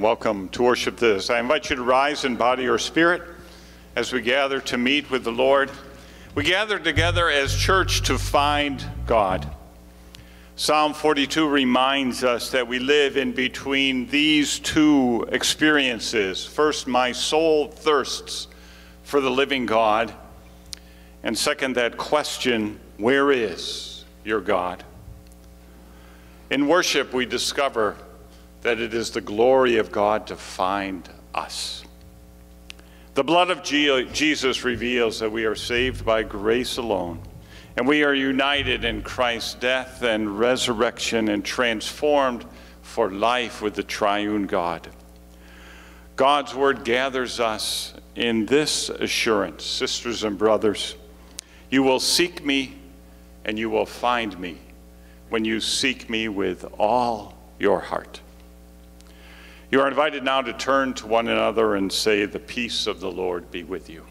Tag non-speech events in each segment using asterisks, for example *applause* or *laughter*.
and welcome to worship this. I invite you to rise in body or spirit as we gather to meet with the Lord. We gather together as church to find God. Psalm 42 reminds us that we live in between these two experiences. First, my soul thirsts for the living God. And second, that question, where is your God? In worship, we discover that it is the glory of God to find us. The blood of Jesus reveals that we are saved by grace alone, and we are united in Christ's death and resurrection and transformed for life with the triune God. God's word gathers us in this assurance, sisters and brothers. You will seek me and you will find me when you seek me with all your heart. You are invited now to turn to one another and say, The peace of the Lord be with you.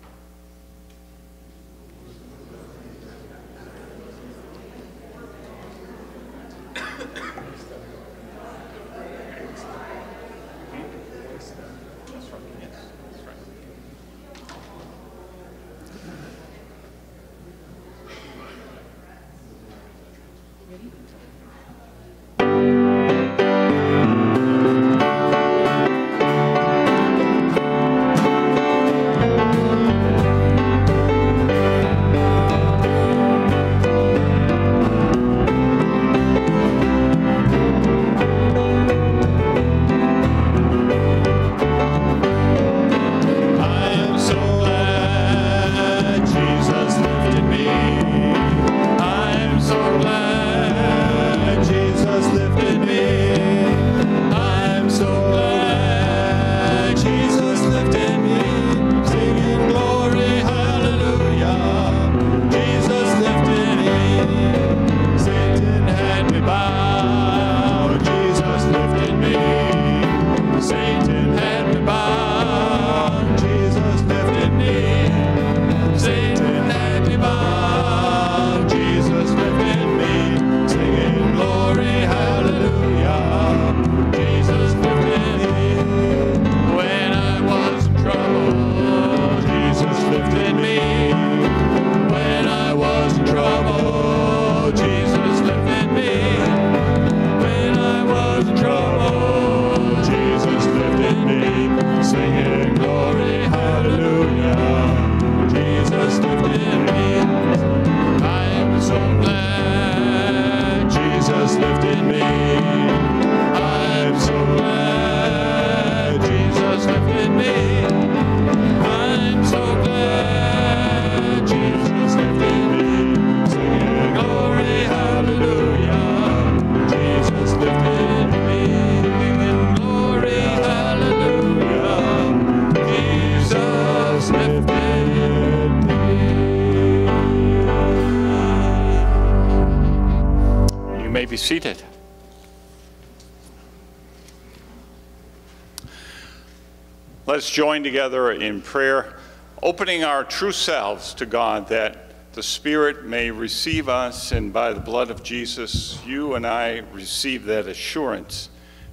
Join together in prayer, opening our true selves to God that the Spirit may receive us, and by the blood of Jesus, you and I receive that assurance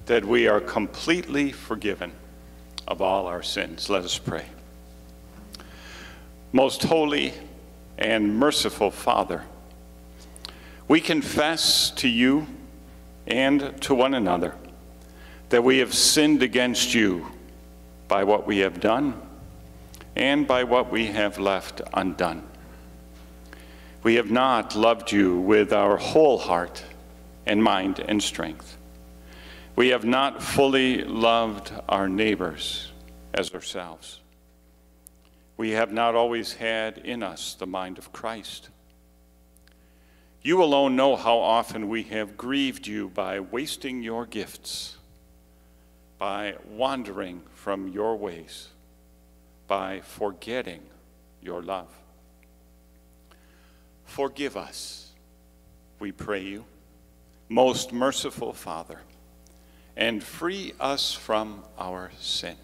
that we are completely forgiven of all our sins. Let us pray. Most holy and merciful Father, we confess to you and to one another that we have sinned against you by what we have done and by what we have left undone. We have not loved you with our whole heart and mind and strength. We have not fully loved our neighbors as ourselves. We have not always had in us the mind of Christ. You alone know how often we have grieved you by wasting your gifts, by wandering from your ways, by forgetting your love. Forgive us, we pray you, most merciful Father, and free us from our sin.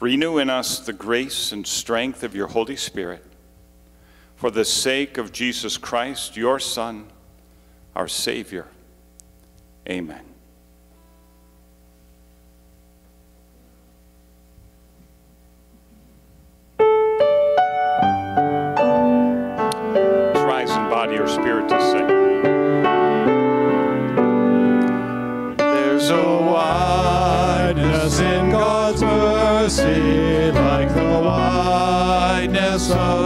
Renew in us the grace and strength of your Holy Spirit for the sake of Jesus Christ, your Son, our Savior. Amen. Or spirit to sing. There's a wideness in God's mercy, like the wideness of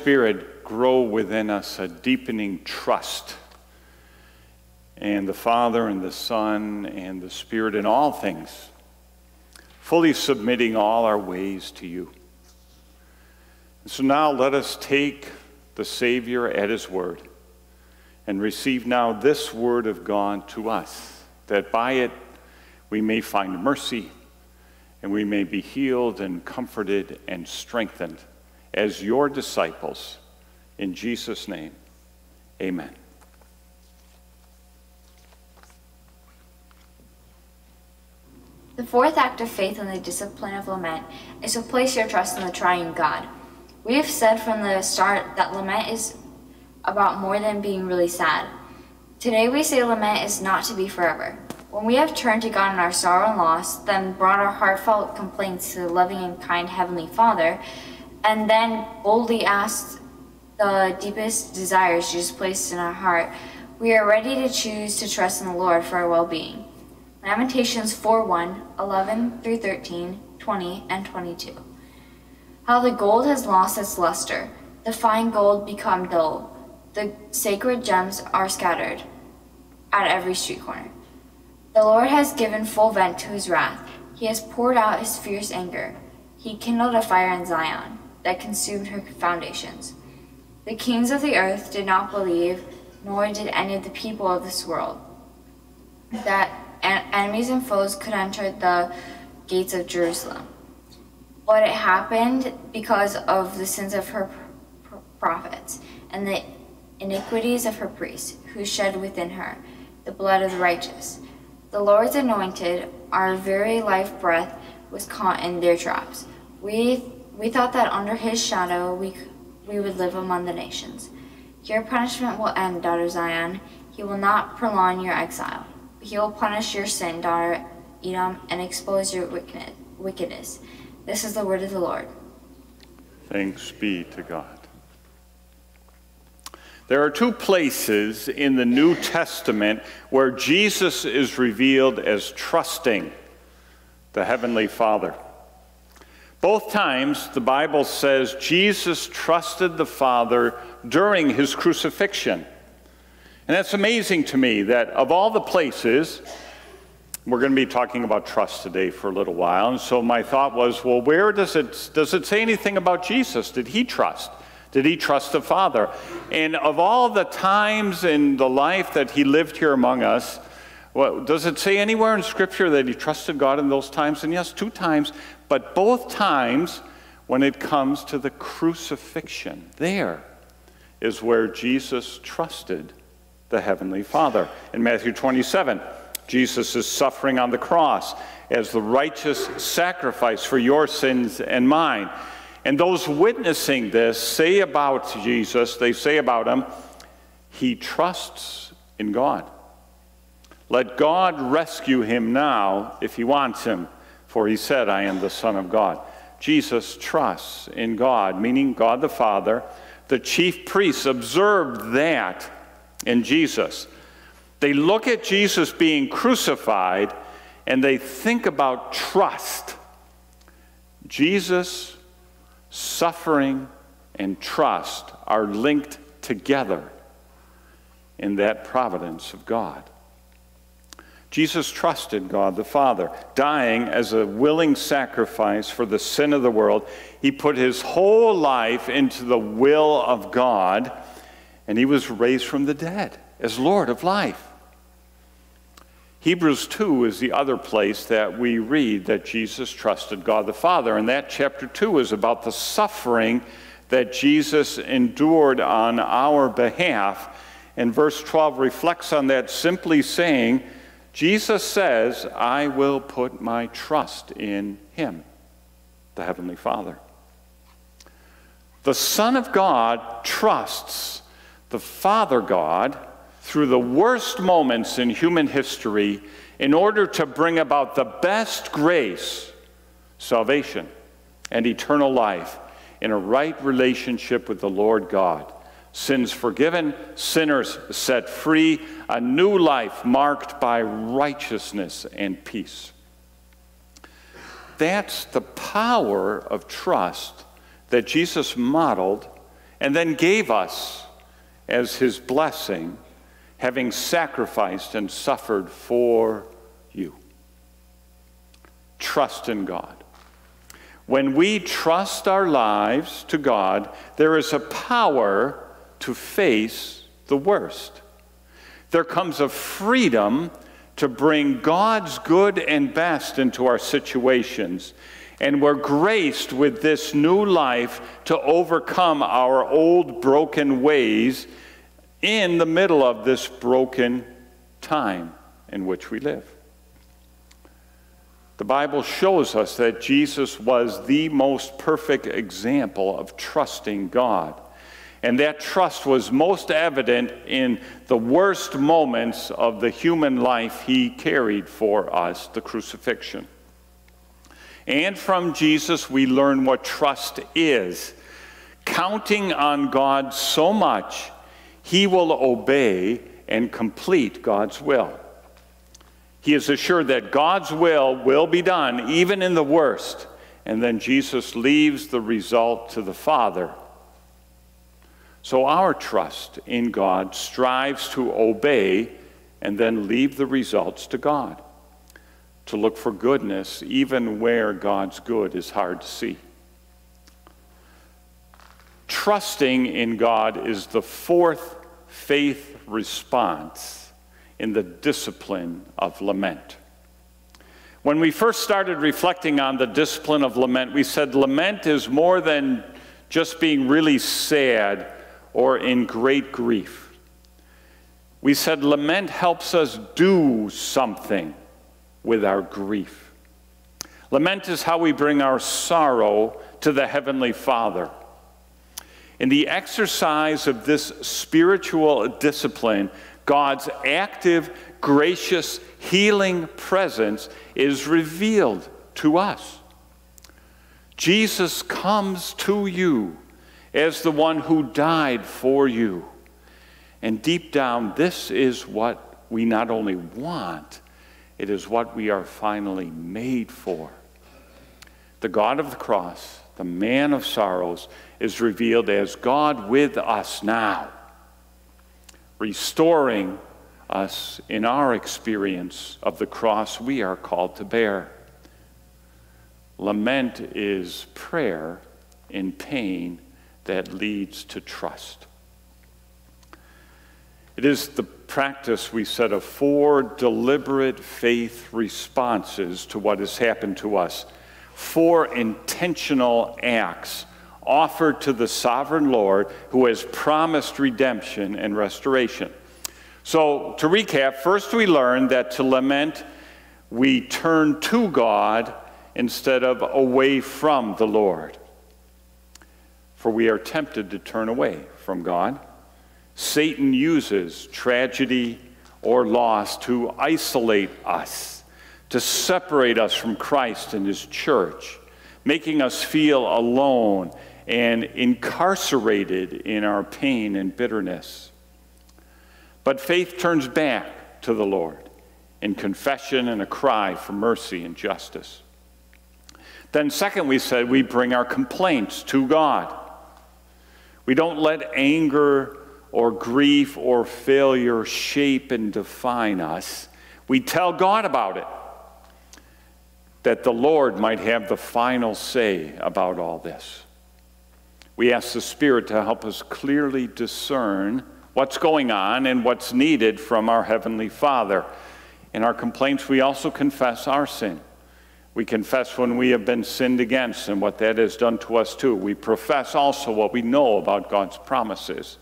Spirit, grow within us a deepening trust in the Father and the Son and the Spirit in all things, fully submitting all our ways to you. And so now let us take the Savior at his word and receive now this word of God to us, that by it we may find mercy and we may be healed and comforted and strengthened as your disciples. In Jesus' name, amen. The fourth act of faith in the discipline of lament is to place your trust in the triune God. We have said from the start that lament is about more than being really sad. Today we say lament is not to be forever. When we have turned to God in our sorrow and loss, then brought our heartfelt complaints to the loving and kind Heavenly Father, and then boldly ask the deepest desires Jesus placed in our heart, we are ready to choose to trust in the Lord for our well being. Lamentations 4 1, 11 through 13, 20, and 22. How the gold has lost its luster, the fine gold become dull, the sacred gems are scattered at every street corner. The Lord has given full vent to his wrath. He has poured out his fierce anger. He kindled a fire in Zion that consumed her foundations. The kings of the earth did not believe, nor did any of the people of this world, that en- enemies and foes could enter the gates of Jerusalem. But it happened because of the sins of her pr- prophets and the iniquities of her priests, who shed within her the blood of the righteous. The Lord's anointed, our very life breath, was caught in their traps. We we thought that under his shadow we we would live among the nations. Your punishment will end, daughter Zion. He will not prolong your exile. He will punish your sin, daughter Edom, and expose your wickedness. wickedness. This is the word of the Lord. Thanks be to God. There are two places in the New Testament where Jesus is revealed as trusting the Heavenly Father. Both times, the Bible says Jesus trusted the Father during his crucifixion. And that's amazing to me that of all the places We're going to be talking about trust today for a little while. And so my thought was, well, where does it, does it say anything about Jesus? Did he trust? Did he trust the Father? And of all the times in the life that he lived here among us, well, does it say anywhere in Scripture that he trusted God in those times? And yes, two times, but both times when it comes to the crucifixion. There is where Jesus trusted the Heavenly Father. In Matthew 27, Jesus is suffering on the cross as the righteous sacrifice for your sins and mine. And those witnessing this say about Jesus, they say about him, he trusts in God. Let God rescue him now if he wants him, for he said, I am the Son of God. Jesus trusts in God, meaning God the Father. The chief priests observed that in Jesus. They look at Jesus being crucified and they think about trust. Jesus' suffering and trust are linked together in that providence of God. Jesus trusted God the Father, dying as a willing sacrifice for the sin of the world. He put his whole life into the will of God, and he was raised from the dead as Lord of life. Hebrews 2 is the other place that we read that Jesus trusted God the Father. And that chapter 2 is about the suffering that Jesus endured on our behalf. And verse 12 reflects on that, simply saying, Jesus says, I will put my trust in him, the Heavenly Father. The Son of God trusts the Father God through the worst moments in human history in order to bring about the best grace, salvation, and eternal life in a right relationship with the Lord God. Sins forgiven, sinners set free, a new life marked by righteousness and peace. That's the power of trust that Jesus modeled and then gave us as his blessing having sacrificed and suffered for you. Trust in God. When we trust our lives to God, there is a power to face the worst. There comes a freedom to bring God's good and best into our situations. And we're graced with this new life to overcome our old broken ways in the middle of this broken time in which we live. The Bible shows us that Jesus was the most perfect example of trusting God. And that trust was most evident in the worst moments of the human life he carried for us, the crucifixion. And from Jesus, we learn what trust is counting on God so much he will obey and complete God's will. He is assured that God's will will be done, even in the worst. And then Jesus leaves the result to the Father. So our trust in God strives to obey and then leave the results to God, to look for goodness even where God's good is hard to see. Trusting in God is the fourth faith response in the discipline of lament. When we first started reflecting on the discipline of lament, we said lament is more than just being really sad or in great grief. We said lament helps us do something with our grief. Lament is how we bring our sorrow to the Heavenly Father. In the exercise of this spiritual discipline, God's active, gracious, healing presence is revealed to us. Jesus comes to you as the one who died for you. And deep down, this is what we not only want, it is what we are finally made for. The God of the cross, the man of sorrows, is revealed as God with us now, restoring us in our experience of the cross we are called to bear. Lament is prayer in pain that leads to trust. It is the practice, we said, of four deliberate faith responses to what has happened to us, four intentional acts offered to the sovereign Lord who has promised redemption and restoration. So, to recap, first we learned that to lament, we turn to God instead of away from the Lord. For we are tempted to turn away from God. Satan uses tragedy or loss to isolate us, to separate us from Christ and His church, making us feel alone and incarcerated in our pain and bitterness. But faith turns back to the Lord in confession and a cry for mercy and justice. Then, second, we said we bring our complaints to God. We don't let anger or grief or failure shape and define us. We tell God about it, that the Lord might have the final say about all this. We ask the Spirit to help us clearly discern what's going on and what's needed from our Heavenly Father. In our complaints, we also confess our sin. We confess when we have been sinned against and what that has done to us too. We profess also what we know about God's promises.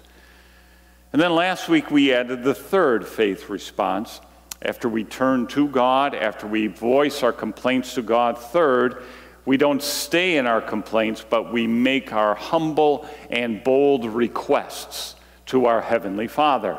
And then last week we added the third faith response. After we turn to God, after we voice our complaints to God, third, we don't stay in our complaints, but we make our humble and bold requests to our Heavenly Father.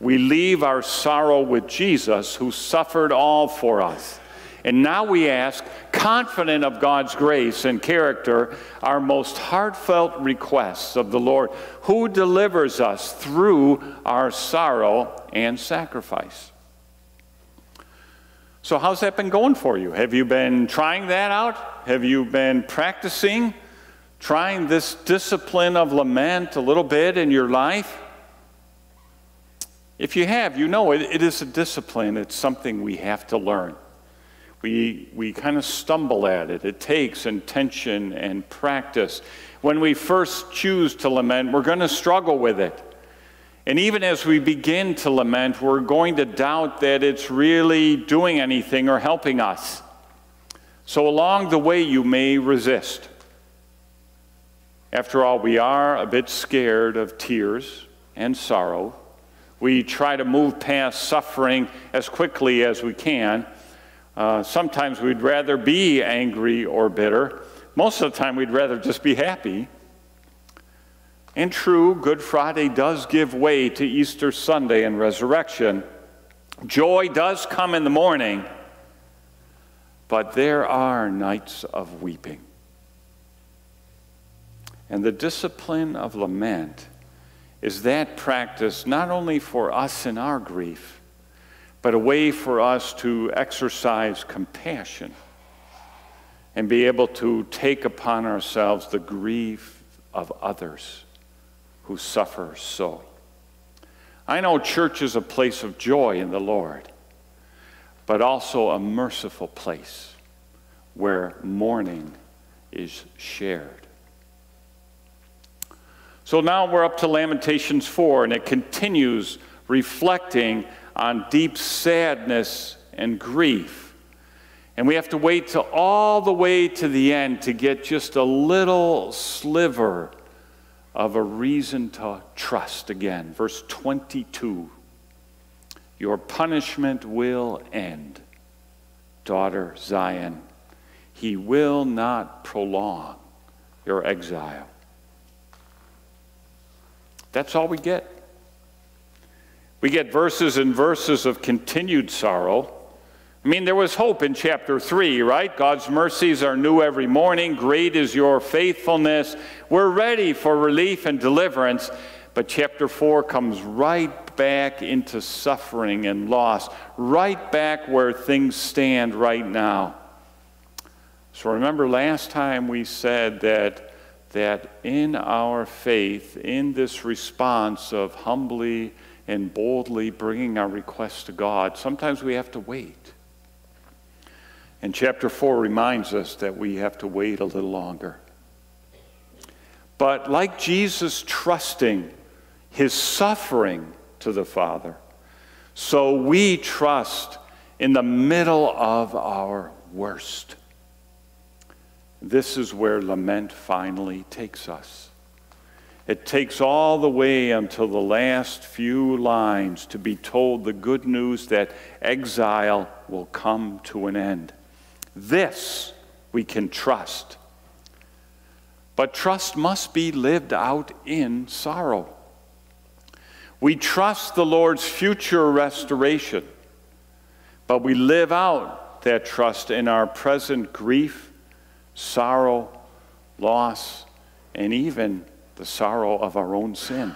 We leave our sorrow with Jesus, who suffered all for us. And now we ask, confident of God's grace and character, our most heartfelt requests of the Lord, who delivers us through our sorrow and sacrifice. So, how's that been going for you? Have you been trying that out? Have you been practicing, trying this discipline of lament a little bit in your life? If you have, you know it, it is a discipline, it's something we have to learn. We, we kind of stumble at it. It takes intention and practice. When we first choose to lament, we're going to struggle with it. And even as we begin to lament, we're going to doubt that it's really doing anything or helping us. So along the way, you may resist. After all, we are a bit scared of tears and sorrow. We try to move past suffering as quickly as we can. Uh, sometimes we'd rather be angry or bitter. Most of the time, we'd rather just be happy. And true, Good Friday does give way to Easter Sunday and resurrection. Joy does come in the morning, but there are nights of weeping. And the discipline of lament is that practice not only for us in our grief, but a way for us to exercise compassion and be able to take upon ourselves the grief of others who suffer so. I know church is a place of joy in the Lord, but also a merciful place where mourning is shared. So now we're up to Lamentations 4, and it continues reflecting on deep sadness and grief. And we have to wait till all the way to the end to get just a little sliver of a reason to trust again. Verse 22 Your punishment will end, daughter Zion. He will not prolong your exile. That's all we get. We get verses and verses of continued sorrow. I mean, there was hope in chapter 3, right? God's mercies are new every morning. Great is your faithfulness. We're ready for relief and deliverance. But chapter 4 comes right back into suffering and loss, right back where things stand right now. So remember last time we said that, that in our faith, in this response of humbly and boldly bringing our requests to God, sometimes we have to wait. And chapter 4 reminds us that we have to wait a little longer. But like Jesus trusting his suffering to the Father, so we trust in the middle of our worst. This is where lament finally takes us. It takes all the way until the last few lines to be told the good news that exile will come to an end. This we can trust. But trust must be lived out in sorrow. We trust the Lord's future restoration, but we live out that trust in our present grief, sorrow, loss, and even the sorrow of our own sin.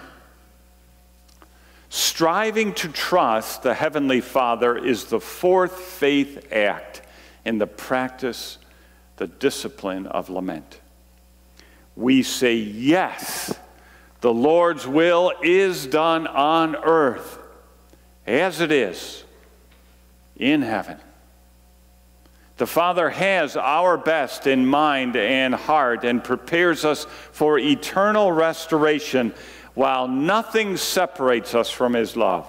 Striving to trust the Heavenly Father is the fourth faith act in the practice, the discipline of lament. We say, Yes, the Lord's will is done on earth as it is in heaven. The Father has our best in mind and heart and prepares us for eternal restoration while nothing separates us from His love.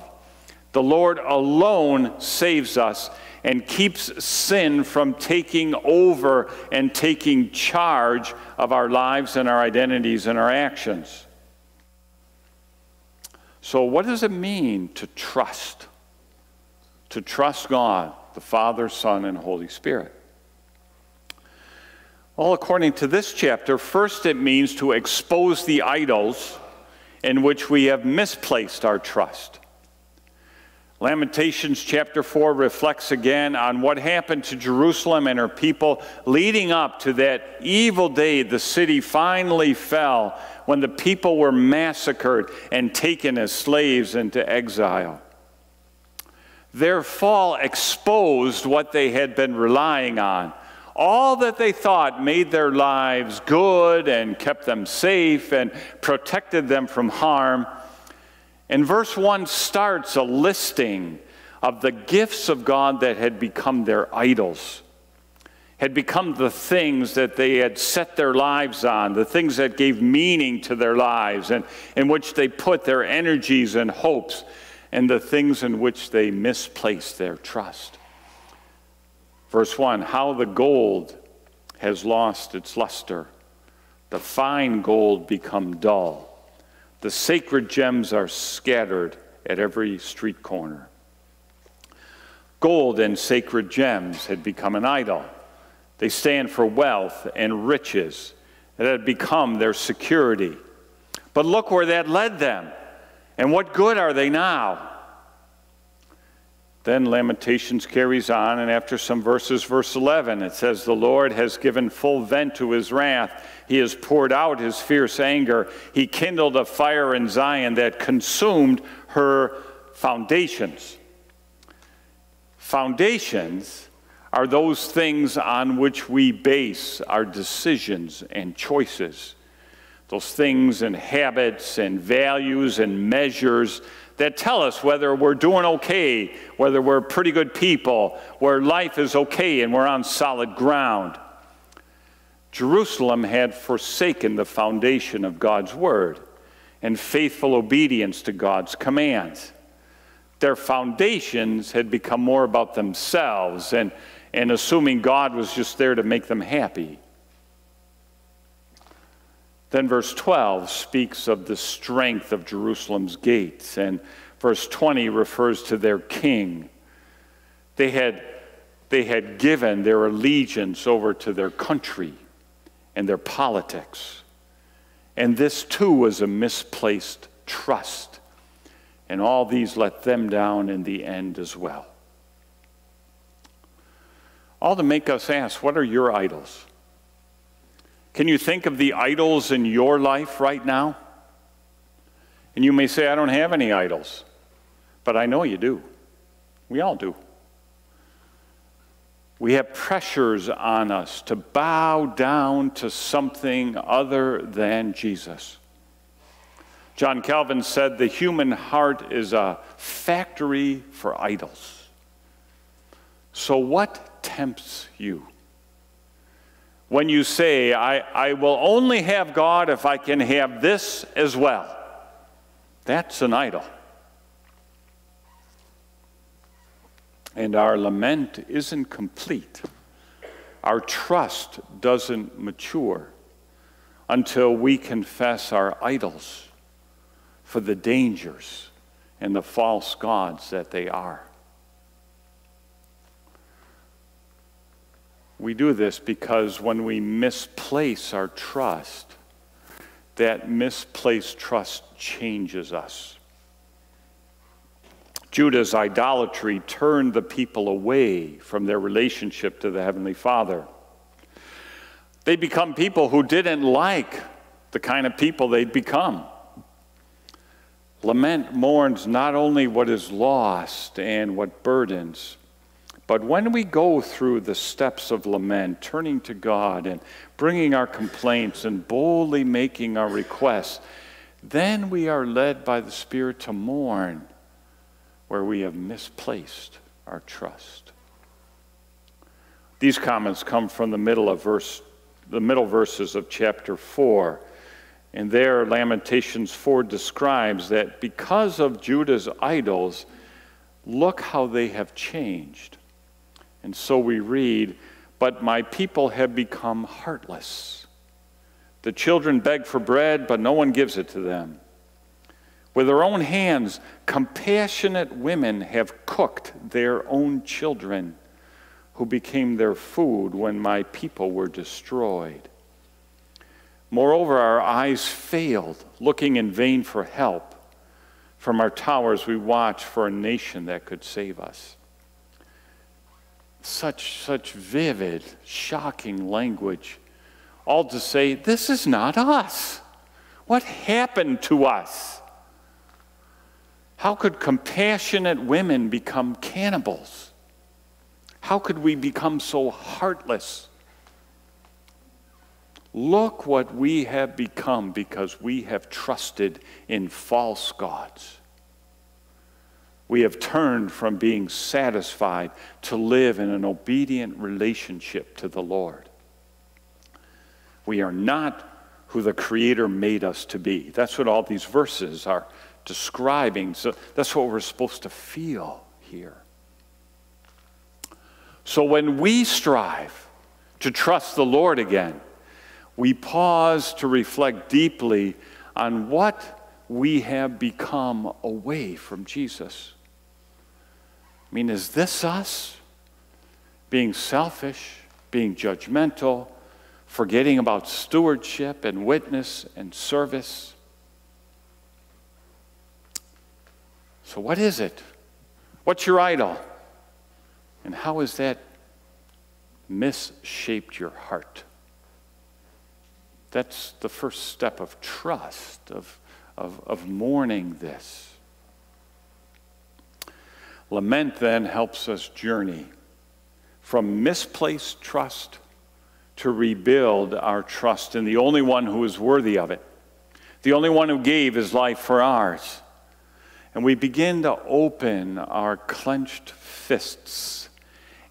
The Lord alone saves us and keeps sin from taking over and taking charge of our lives and our identities and our actions. So, what does it mean to trust? To trust God, the Father, Son, and Holy Spirit. Well, according to this chapter, first it means to expose the idols in which we have misplaced our trust. Lamentations chapter 4 reflects again on what happened to Jerusalem and her people leading up to that evil day the city finally fell when the people were massacred and taken as slaves into exile. Their fall exposed what they had been relying on. All that they thought made their lives good and kept them safe and protected them from harm and verse 1 starts a listing of the gifts of God that had become their idols, had become the things that they had set their lives on, the things that gave meaning to their lives, and in which they put their energies and hopes, and the things in which they misplaced their trust. Verse 1 How the gold has lost its luster, the fine gold become dull the sacred gems are scattered at every street corner. Gold and sacred gems had become an idol. They stand for wealth and riches. It had become their security. But look where that led them. And what good are they now? Then Lamentations carries on, and after some verses, verse 11, it says, The Lord has given full vent to his wrath. He has poured out his fierce anger. He kindled a fire in Zion that consumed her foundations. Foundations are those things on which we base our decisions and choices. Those things and habits and values and measures that tell us whether we're doing okay, whether we're pretty good people, where life is okay and we're on solid ground. Jerusalem had forsaken the foundation of God's word and faithful obedience to God's commands. Their foundations had become more about themselves and, and assuming God was just there to make them happy. Then verse 12 speaks of the strength of Jerusalem's gates, and verse 20 refers to their king. They had, they had given their allegiance over to their country and their politics. And this too was a misplaced trust. And all these let them down in the end as well. All to make us ask what are your idols? Can you think of the idols in your life right now? And you may say, I don't have any idols. But I know you do. We all do. We have pressures on us to bow down to something other than Jesus. John Calvin said the human heart is a factory for idols. So, what tempts you? When you say, I, I will only have God if I can have this as well, that's an idol. And our lament isn't complete. Our trust doesn't mature until we confess our idols for the dangers and the false gods that they are. We do this because when we misplace our trust, that misplaced trust changes us. Judah's idolatry turned the people away from their relationship to the Heavenly Father. They become people who didn't like the kind of people they'd become. Lament mourns not only what is lost and what burdens, but when we go through the steps of lament, turning to God and bringing our complaints and boldly making our requests, then we are led by the Spirit to mourn where we have misplaced our trust. These comments come from the middle of verse the middle verses of chapter 4. And there Lamentations 4 describes that because of Judah's idols, look how they have changed. And so we read, But my people have become heartless. The children beg for bread, but no one gives it to them. With their own hands, compassionate women have cooked their own children, who became their food when my people were destroyed. Moreover, our eyes failed, looking in vain for help. From our towers, we watch for a nation that could save us. Such, such vivid, shocking language, all to say, this is not us. What happened to us? How could compassionate women become cannibals? How could we become so heartless? Look what we have become because we have trusted in false gods. We have turned from being satisfied to live in an obedient relationship to the Lord. We are not who the Creator made us to be. That's what all these verses are describing. So that's what we're supposed to feel here. So when we strive to trust the Lord again, we pause to reflect deeply on what we have become away from Jesus. I mean, is this us? Being selfish, being judgmental, forgetting about stewardship and witness and service? So, what is it? What's your idol? And how has that misshaped your heart? That's the first step of trust, of, of, of mourning this. Lament then helps us journey from misplaced trust to rebuild our trust in the only one who is worthy of it, the only one who gave his life for ours. And we begin to open our clenched fists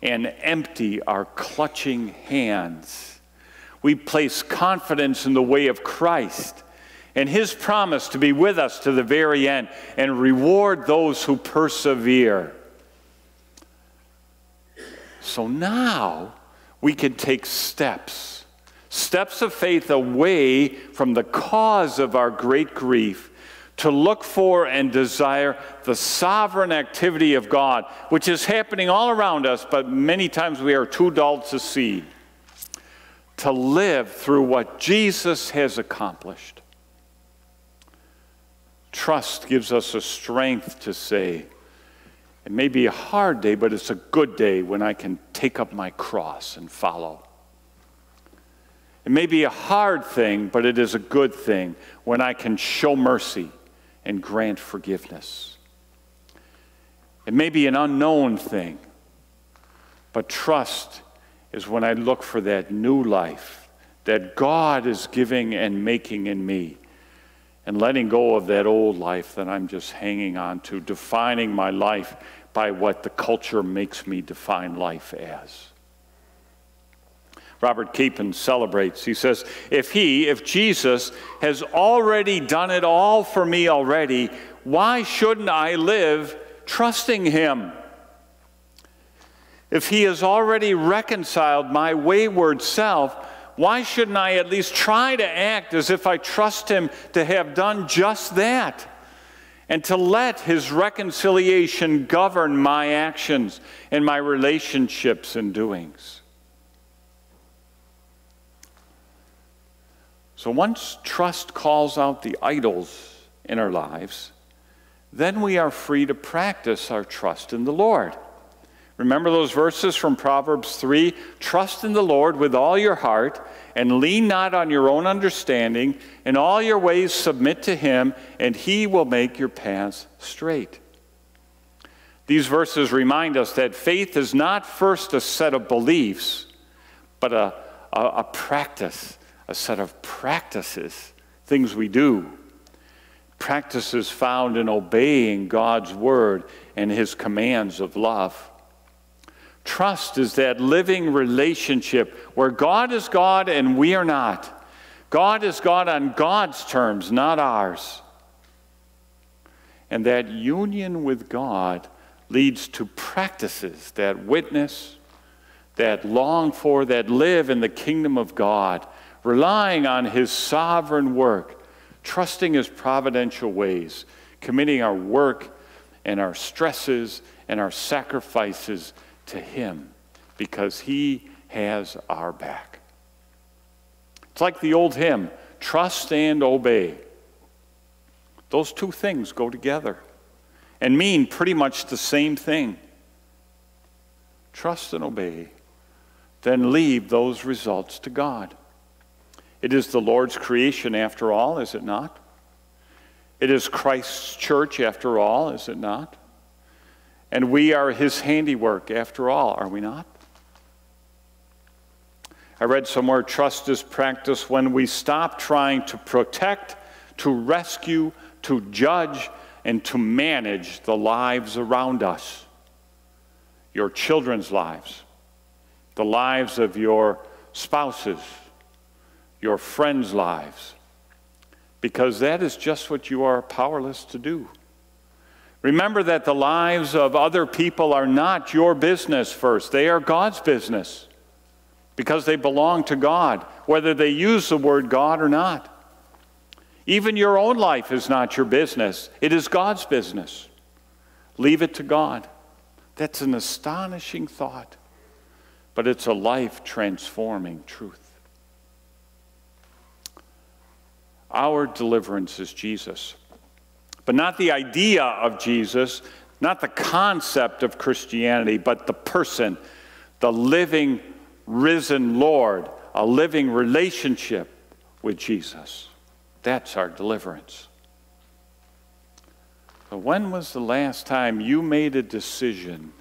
and empty our clutching hands. We place confidence in the way of Christ and his promise to be with us to the very end and reward those who persevere. So now we can take steps, steps of faith away from the cause of our great grief to look for and desire the sovereign activity of God, which is happening all around us, but many times we are too dull to see. To live through what Jesus has accomplished. Trust gives us a strength to say, it may be a hard day, but it's a good day when I can take up my cross and follow. It may be a hard thing, but it is a good thing when I can show mercy and grant forgiveness. It may be an unknown thing, but trust is when I look for that new life that God is giving and making in me. And letting go of that old life that I'm just hanging on to, defining my life by what the culture makes me define life as. Robert Capon celebrates. He says, If he, if Jesus, has already done it all for me already, why shouldn't I live trusting him? If he has already reconciled my wayward self, why shouldn't I at least try to act as if I trust him to have done just that? And to let his reconciliation govern my actions and my relationships and doings. So once trust calls out the idols in our lives, then we are free to practice our trust in the Lord. Remember those verses from Proverbs 3 Trust in the Lord with all your heart, and lean not on your own understanding. In all your ways submit to him, and he will make your paths straight. These verses remind us that faith is not first a set of beliefs, but a, a, a practice, a set of practices, things we do. Practices found in obeying God's word and his commands of love. Trust is that living relationship where God is God and we are not. God is God on God's terms, not ours. And that union with God leads to practices that witness, that long for, that live in the kingdom of God, relying on His sovereign work, trusting His providential ways, committing our work and our stresses and our sacrifices to Him because He has our back. It's like the old hymn trust and obey. Those two things go together and mean pretty much the same thing. Trust and obey, then leave those results to God. It is the Lord's creation, after all, is it not? It is Christ's church, after all, is it not? And we are his handiwork, after all, are we not? I read somewhere trust is practiced when we stop trying to protect, to rescue, to judge, and to manage the lives around us. Your children's lives, the lives of your spouses, your friends' lives, because that is just what you are powerless to do. Remember that the lives of other people are not your business first, they are God's business because they belong to God, whether they use the word God or not. Even your own life is not your business, it is God's business. Leave it to God. That's an astonishing thought, but it's a life transforming truth. Our deliverance is Jesus but not the idea of Jesus, not the concept of Christianity, but the person, the living, risen Lord, a living relationship with Jesus. That's our deliverance. But when was the last time you made a decision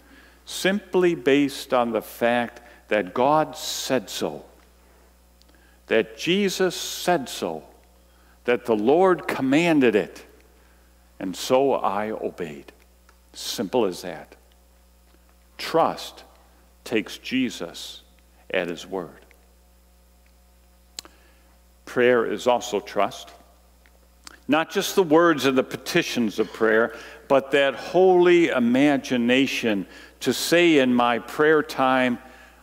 simply based on the fact that God said so, that Jesus said so, that the Lord commanded it? And so I obeyed. Simple as that. Trust takes Jesus at his word. Prayer is also trust. Not just the words and the petitions of prayer, but that holy imagination to say in my prayer time,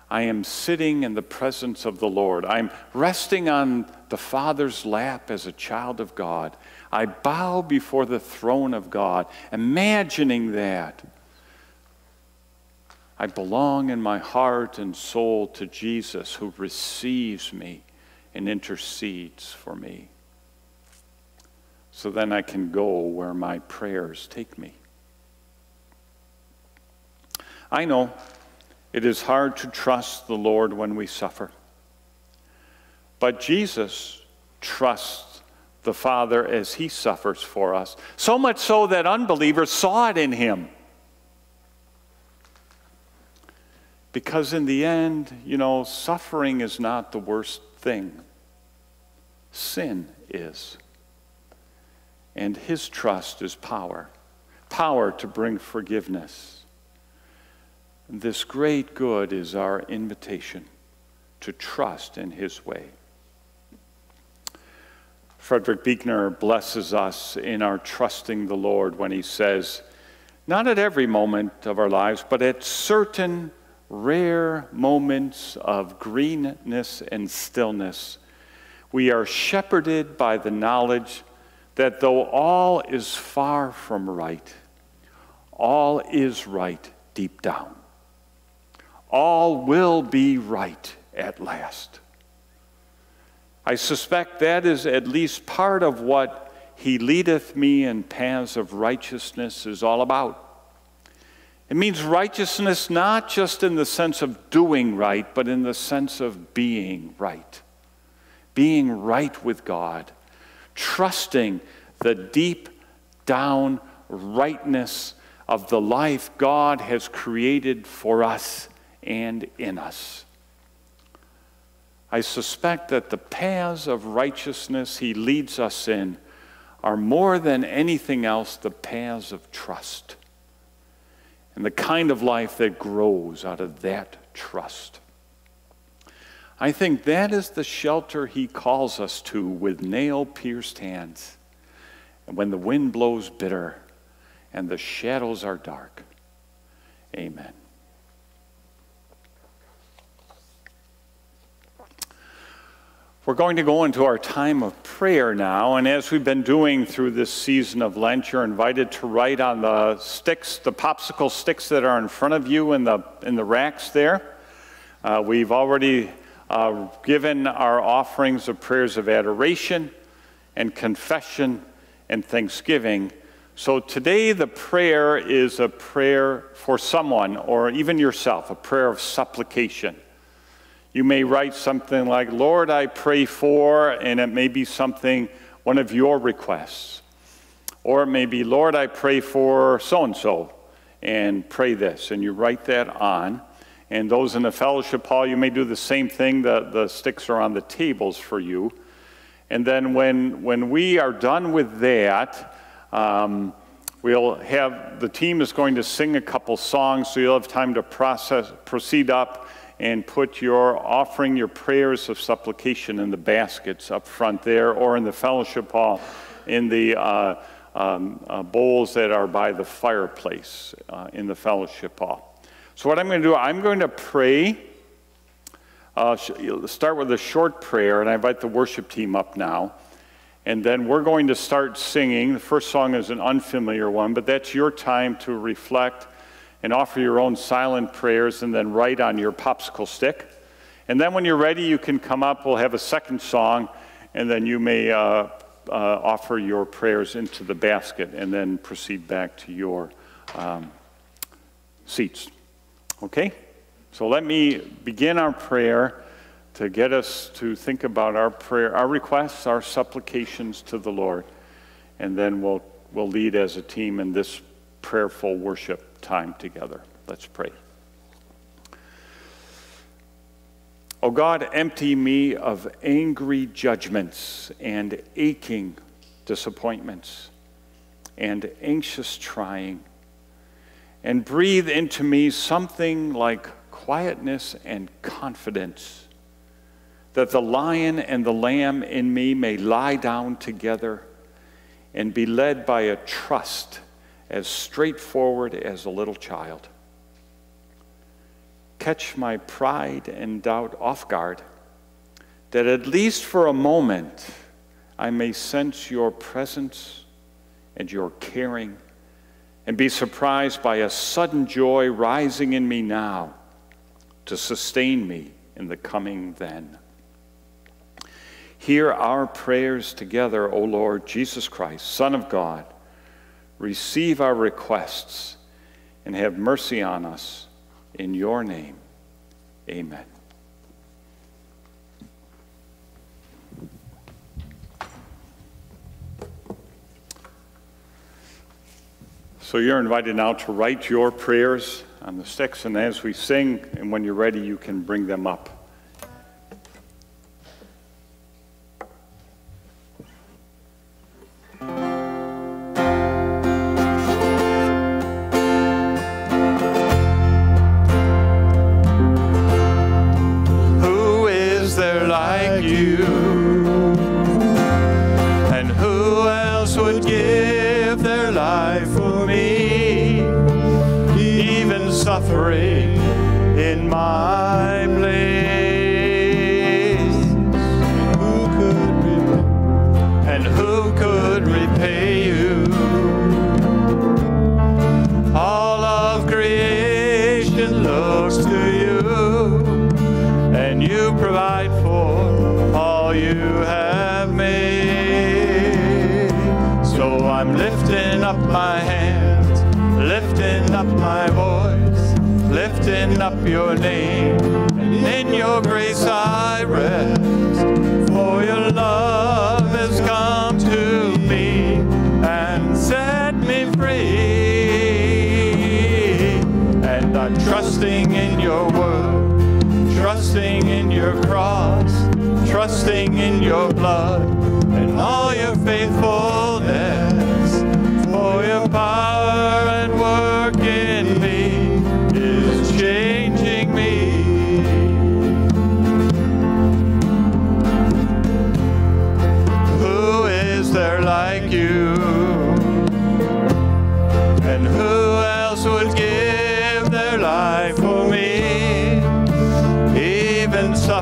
I am sitting in the presence of the Lord. I'm resting on the Father's lap as a child of God. I bow before the throne of God, imagining that. I belong in my heart and soul to Jesus who receives me and intercedes for me. So then I can go where my prayers take me. I know it is hard to trust the Lord when we suffer. But Jesus trusts the Father as he suffers for us. So much so that unbelievers saw it in him. Because in the end, you know, suffering is not the worst thing, sin is. And his trust is power power to bring forgiveness. This great good is our invitation to trust in his way. Frederick Buechner blesses us in our trusting the Lord when he says, Not at every moment of our lives, but at certain rare moments of greenness and stillness, we are shepherded by the knowledge that though all is far from right, all is right deep down. All will be right at last. I suspect that is at least part of what He leadeth me in paths of righteousness is all about. It means righteousness not just in the sense of doing right, but in the sense of being right. Being right with God, trusting the deep down rightness of the life God has created for us and in us. I suspect that the paths of righteousness He leads us in are more than anything else the paths of trust and the kind of life that grows out of that trust. I think that is the shelter he calls us to with nail pierced hands. And when the wind blows bitter and the shadows are dark. Amen. We're going to go into our time of prayer now, and as we've been doing through this season of Lent, you're invited to write on the sticks, the popsicle sticks that are in front of you in the, in the racks there. Uh, we've already uh, given our offerings of prayers of adoration and confession and thanksgiving. So today, the prayer is a prayer for someone or even yourself, a prayer of supplication. You may write something like, Lord, I pray for, and it may be something, one of your requests. Or it may be, Lord, I pray for so and so, and pray this. And you write that on. And those in the fellowship hall, you may do the same thing. The, the sticks are on the tables for you. And then when, when we are done with that, um, we'll have the team is going to sing a couple songs, so you'll have time to process, proceed up and put your offering, your prayers of supplication in the baskets up front there or in the fellowship hall in the uh, um, uh, bowls that are by the fireplace uh, in the fellowship hall. So, what I'm going to do, I'm going to pray. Uh, start with a short prayer, and I invite the worship team up now. And then we're going to start singing. The first song is an unfamiliar one, but that's your time to reflect and offer your own silent prayers and then write on your popsicle stick. And then when you're ready, you can come up. We'll have a second song, and then you may uh, uh, offer your prayers into the basket and then proceed back to your um, seats. Okay? So let me begin our prayer to get us to think about our prayer, our requests, our supplications to the Lord. And then we'll, we'll lead as a team in this prayerful worship time together. Let's pray. Oh God, empty me of angry judgments and aching disappointments and anxious trying, and breathe into me something like quietness and confidence, that the lion and the lamb in me may lie down together and be led by a trust as straightforward as a little child. Catch my pride and doubt off guard, that at least for a moment I may sense your presence and your caring, and be surprised by a sudden joy rising in me now to sustain me in the coming then. Hear our prayers together, O Lord Jesus Christ, Son of God receive our requests, and have mercy on us. In your name, amen. So you're invited now to write your prayers on the sticks, and as we sing, and when you're ready, you can bring them up.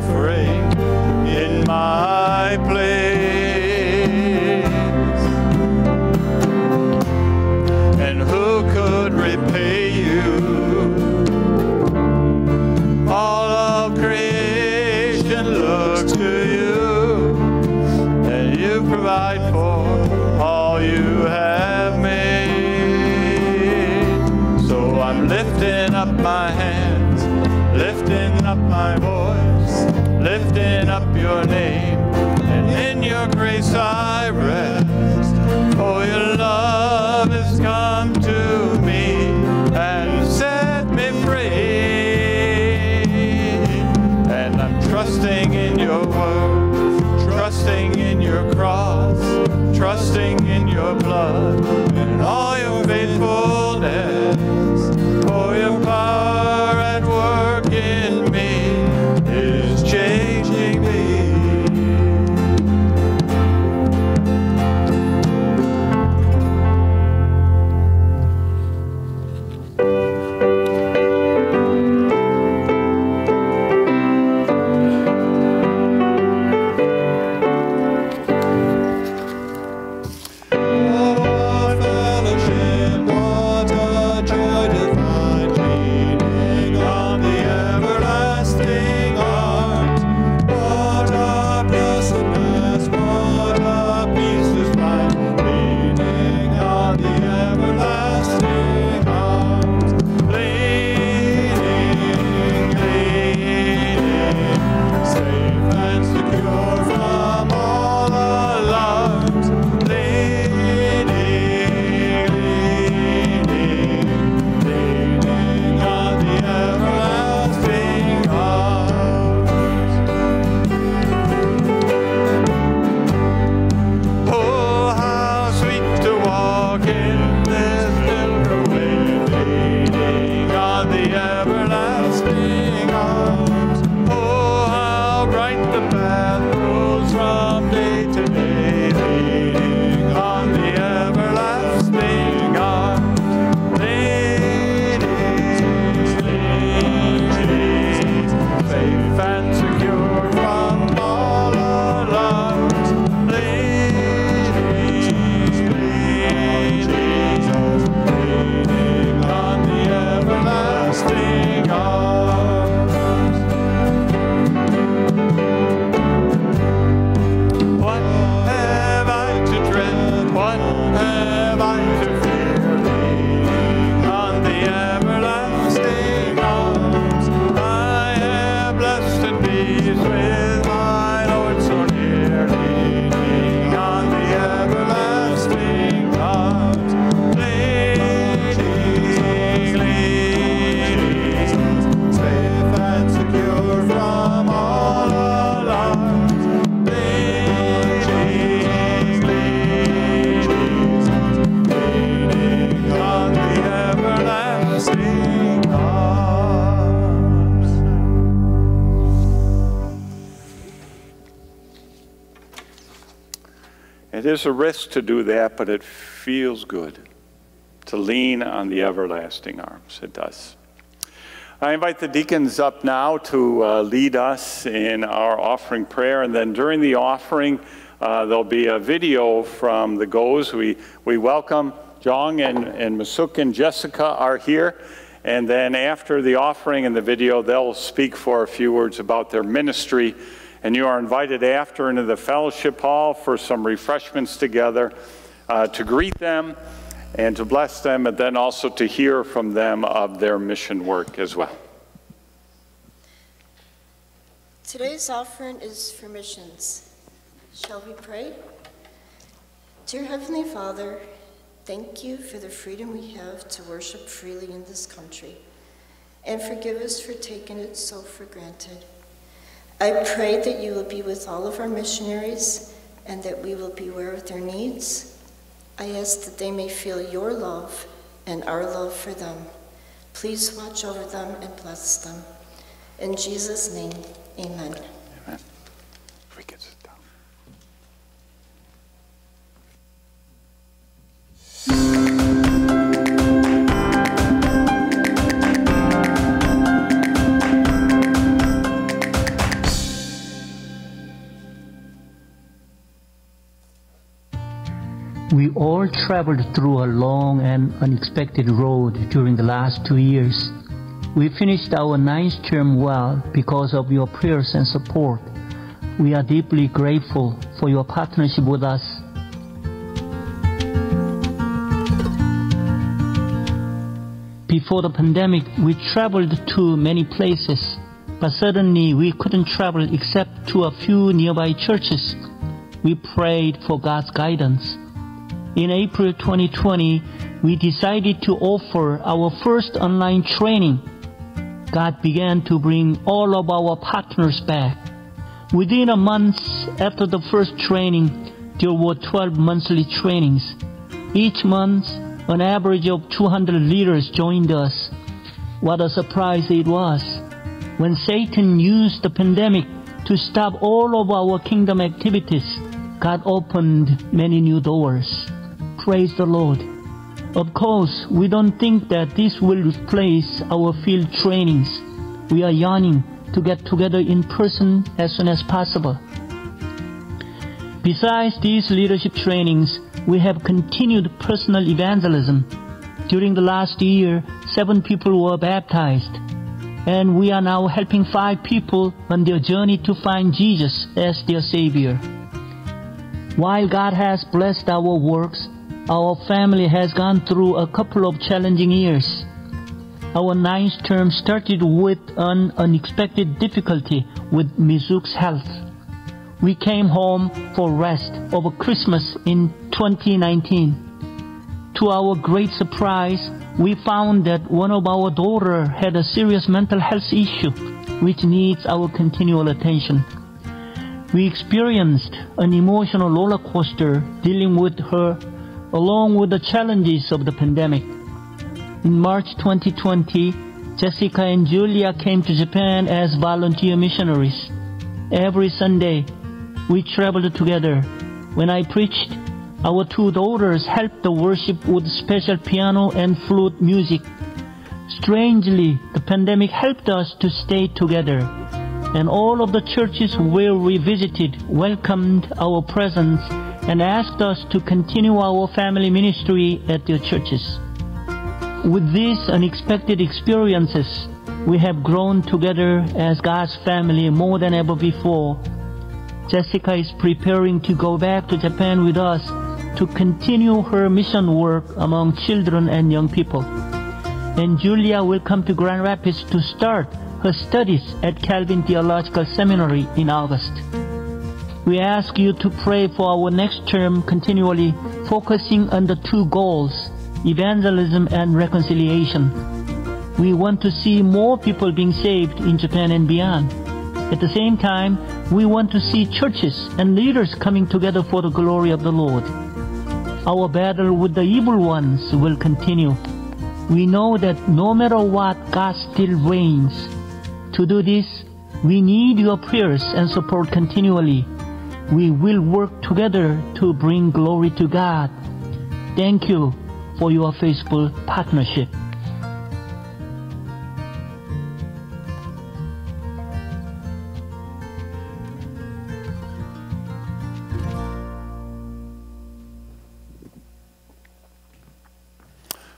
Suffering is a risk to do that, but it feels good to lean on the everlasting arms. It does. I invite the deacons up now to uh, lead us in our offering prayer, and then during the offering, uh, there'll be a video from the Goes. We, we welcome Jong and, and Masuk and Jessica are here. And then after the offering and the video, they'll speak for a few words about their ministry. And you are invited after into the fellowship hall for some refreshments together uh, to greet them and to bless them, and then also to hear from them of their mission work as well. Today's offering is for missions. Shall we pray? Dear Heavenly Father, thank you for the freedom we have to worship freely in this country, and forgive us for taking it so for granted. I pray that you will be with all of our missionaries and that we will be aware of their needs I ask that they may feel your love and our love for them. Please watch over them and bless them. In Jesus' name, amen. All traveled through a long and unexpected road during the last two years. We finished our ninth term well because of your prayers and support. We are deeply grateful for your partnership with us. Before the pandemic, we traveled to many places, but suddenly we couldn't travel except to a few nearby churches. We prayed for God's guidance in April 2020, we decided to offer our first online training. God began to bring all of our partners back. Within a month after the first training, there were 12 monthly trainings. Each month, an average of 200 leaders joined us. What a surprise it was when Satan used the pandemic to stop all of our kingdom activities. God opened many new doors. Praise the Lord. Of course, we don't think that this will replace our field trainings. We are yearning to get together in person as soon as possible. Besides these leadership trainings, we have continued personal evangelism. During the last year, seven people were baptized, and we are now helping five people on their journey to find Jesus as their Savior. While God has blessed our works, our family has gone through a couple of challenging years. Our ninth term started with an unexpected difficulty with Mizuk's health. We came home for rest over Christmas in 2019. To our great surprise, we found that one of our daughter had a serious mental health issue which needs our continual attention. We experienced an emotional roller coaster dealing with her along with the challenges of the pandemic. In March 2020, Jessica and Julia came to Japan as volunteer missionaries. Every Sunday, we traveled together. When I preached, our two daughters helped the worship with special piano and flute music. Strangely, the pandemic helped us to stay together, and all of the churches where we visited welcomed our presence and asked us to continue our family ministry at their churches. With these unexpected experiences, we have grown together as God's family more than ever before. Jessica is preparing to go back to Japan with us to continue her mission work among children and young people. And Julia will come to Grand Rapids to start her studies at Calvin Theological Seminary in August. We ask you to pray for our next term continually, focusing on the two goals, evangelism and reconciliation. We want to see more people being saved in Japan and beyond. At the same time, we want to see churches and leaders coming together for the glory of the Lord. Our battle with the evil ones will continue. We know that no matter what, God still reigns. To do this, we need your prayers and support continually. We will work together to bring glory to God. Thank you for your faithful partnership.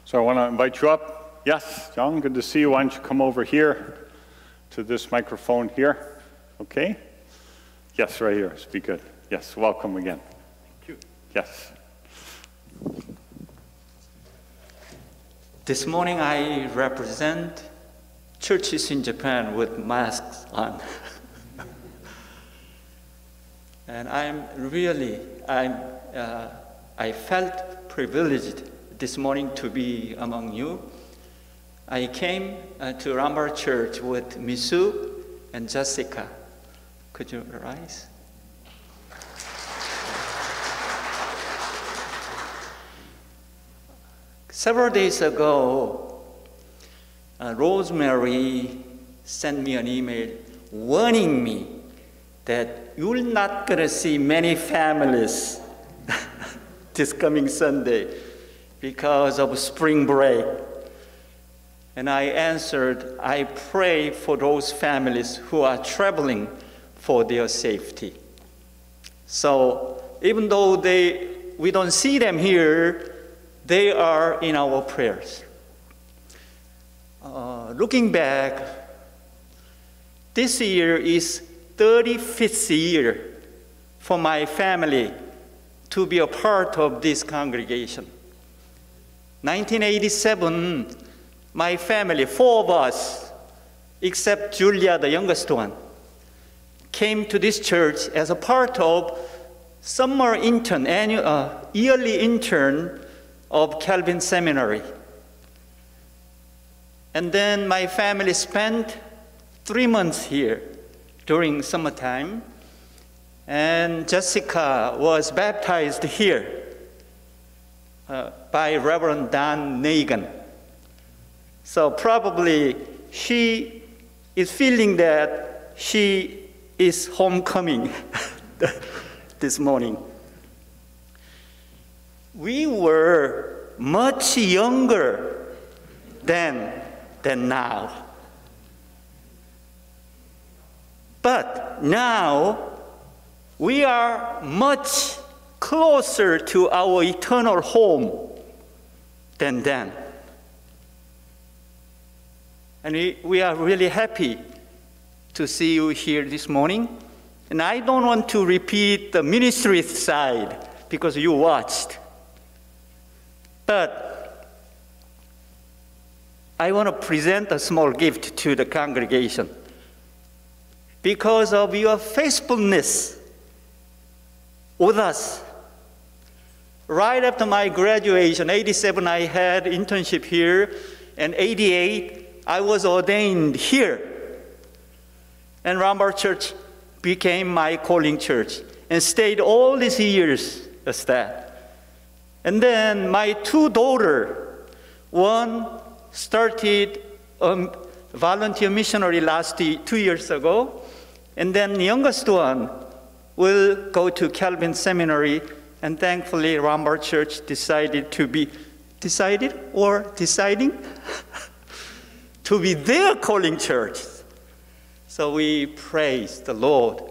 So I want to invite you up. Yes, John, good to see you. Why don't you come over here to this microphone here? Okay? Yes, right here. Speak good. Yes, welcome again. Thank you. Yes. This morning I represent churches in Japan with masks on. *laughs* and I'm really, I'm, uh, I felt privileged this morning to be among you. I came uh, to Lombard Church with Misu and Jessica. Could you rise? Several days ago, uh, Rosemary sent me an email warning me that you're not going to see many families *laughs* this coming Sunday because of spring break. And I answered, I pray for those families who are traveling for their safety. So even though they, we don't see them here, they are in our prayers. Uh, looking back, this year is 35th year for my family to be a part of this congregation. 1987, my family, four of us, except Julia, the youngest one, came to this church as a part of summer intern, annual, uh, yearly intern of Calvin Seminary. And then my family spent three months here during summertime, and Jessica was baptized here uh, by Reverend Don Nagan. So probably she is feeling that she is homecoming *laughs* this morning. We were much younger then than now. But now we are much closer to our eternal home than then. And we, we are really happy to see you here this morning. And I don't want to repeat the ministry side because you watched. But I want to present a small gift to the congregation. Because of your faithfulness with us Right after my graduation, 87, I had internship here, and 88, I was ordained here. And Lombard Church became my calling church and stayed all these years as that. And then my two daughter, one started a volunteer missionary last two years ago, and then the youngest one will go to Calvin Seminary and thankfully, Lombard Church decided to be, decided or deciding *laughs* to be their calling church. So we praise the Lord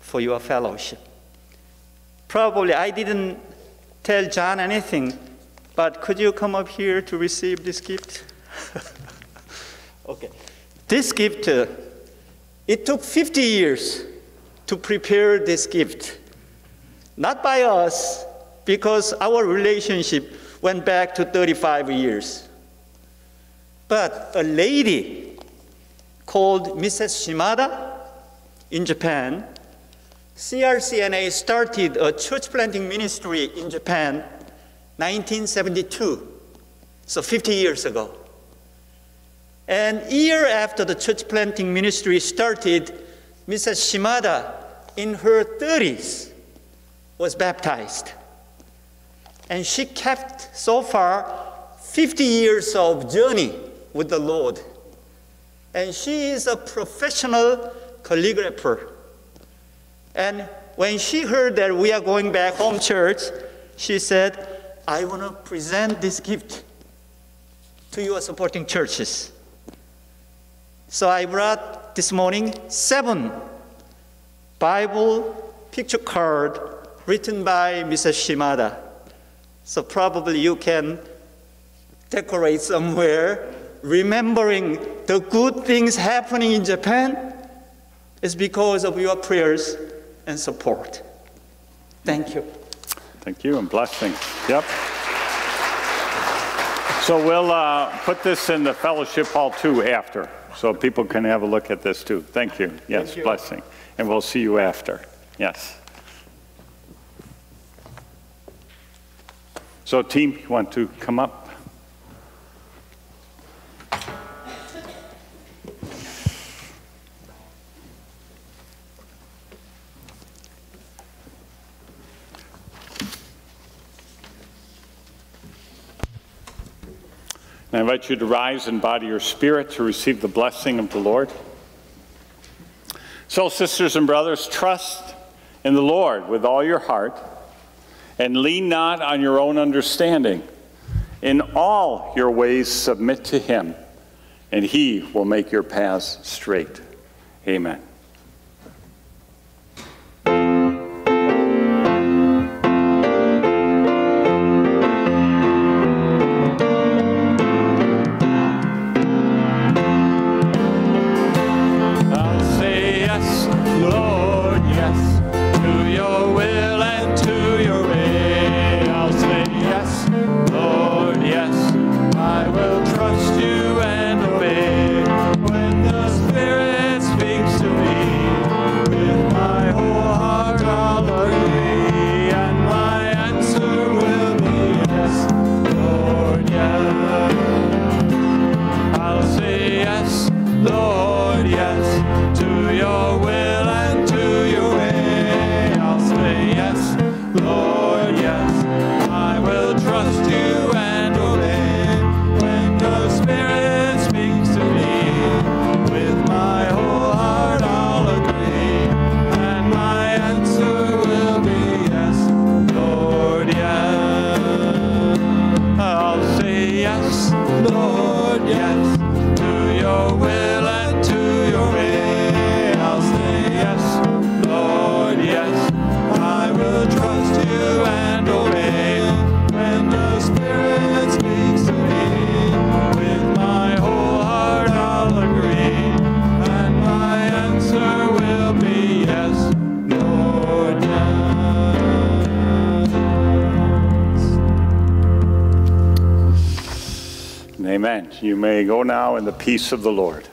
for your fellowship. Probably I didn't tell John anything, but could you come up here to receive this gift? *laughs* okay. This gift, uh, it took 50 years to prepare this gift. Not by us, because our relationship went back to 35 years. But a lady called Mrs. Shimada in Japan, CRCNA started a church planting ministry in Japan 1972, so 50 years ago. And a year after the church planting ministry started, Mrs. Shimada, in her 30s, was baptized. And she kept so far 50 years of journey with the Lord. And she is a professional calligrapher. And when she heard that we are going back home church, she said, I want to present this gift to your supporting churches. So I brought this morning seven Bible picture card written by Mrs. Shimada. So probably you can decorate somewhere, remembering the good things happening in Japan is because of your prayers and support. Thank you. Thank you and blessing. Yep. So we'll uh, put this in the fellowship hall too after, so people can have a look at this too. Thank you. Yes, Thank you. blessing. And we'll see you after. Yes. So team, you want to come up? And I invite you to rise in body or spirit to receive the blessing of the Lord. So, sisters and brothers, trust in the Lord with all your heart and lean not on your own understanding. In all your ways, submit to him, and he will make your paths straight. Amen. Go now in the peace of the Lord.